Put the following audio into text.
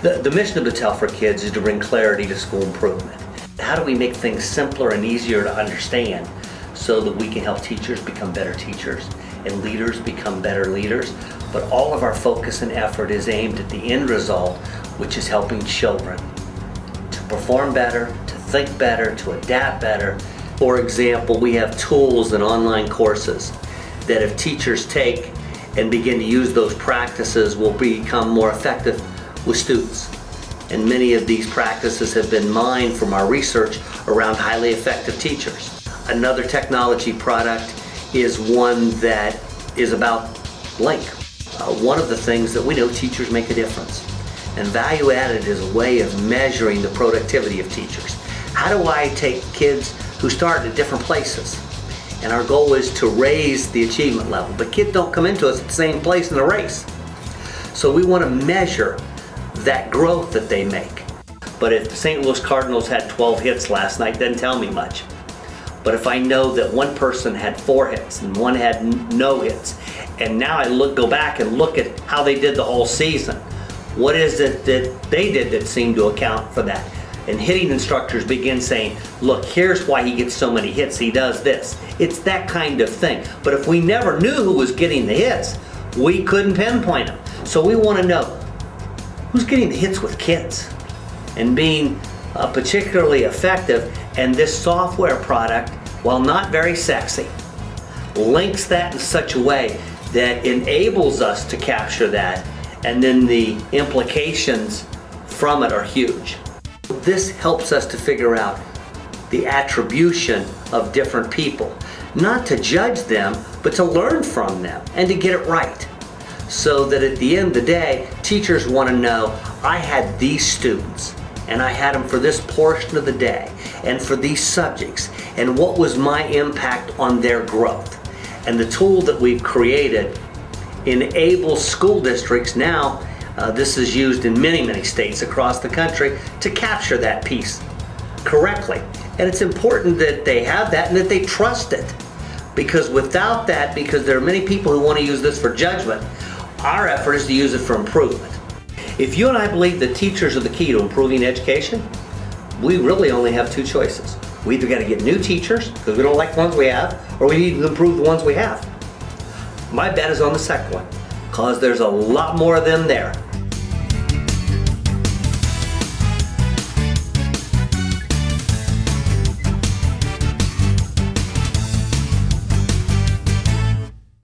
The, the mission of Battelle for Kids is to bring clarity to school improvement. How do we make things simpler and easier to understand so that we can help teachers become better teachers and leaders become better leaders? But all of our focus and effort is aimed at the end result, which is helping children to perform better, to think better, to adapt better. For example, we have tools and online courses that if teachers take and begin to use those practices will become more effective with students. And many of these practices have been mined from our research around highly effective teachers. Another technology product is one that is about Link. Uh, one of the things that we know teachers make a difference. And value added is a way of measuring the productivity of teachers. How do I take kids who start at different places? And our goal is to raise the achievement level. But kids don't come into us at the same place in the race. So we want to measure that growth that they make. But if the St. Louis Cardinals had 12 hits last night, doesn't tell me much. But if I know that one person had four hits and one had no hits, and now I look, go back and look at how they did the whole season, what is it that they did that seemed to account for that? And hitting instructors begin saying, look, here's why he gets so many hits. He does this. It's that kind of thing. But if we never knew who was getting the hits, we couldn't pinpoint them. So we want to know who's getting the hits with kids and being uh, particularly effective. And this software product, while not very sexy, links that in such a way that enables us to capture that. And then the implications from it are huge. This helps us to figure out the attribution of different people. Not to judge them, but to learn from them and to get it right. So that at the end of the day, teachers want to know, I had these students and I had them for this portion of the day and for these subjects and what was my impact on their growth. And the tool that we've created enables school districts now uh, this is used in many, many states across the country to capture that piece correctly. And it's important that they have that and that they trust it. Because without that, because there are many people who want to use this for judgment, our effort is to use it for improvement. If you and I believe that teachers are the key to improving education, we really only have two choices. We either got to get new teachers, because we don't like the ones we have, or we need to improve the ones we have. My bet is on the second one, because there's a lot more of them there